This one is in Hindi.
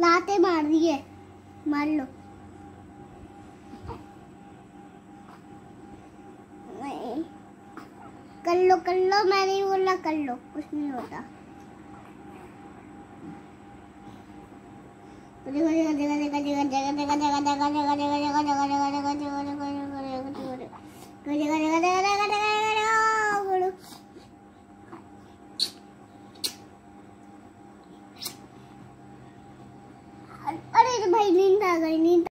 लाते मार रही है मार लो कर लो कर लो मैं नहीं बोला कर लो कुछ नहीं होता देखो देखो देखो देखो देखो देखो देखो देखो देखो देखो देखो देखो देखो देखो देखो reinita, reinita.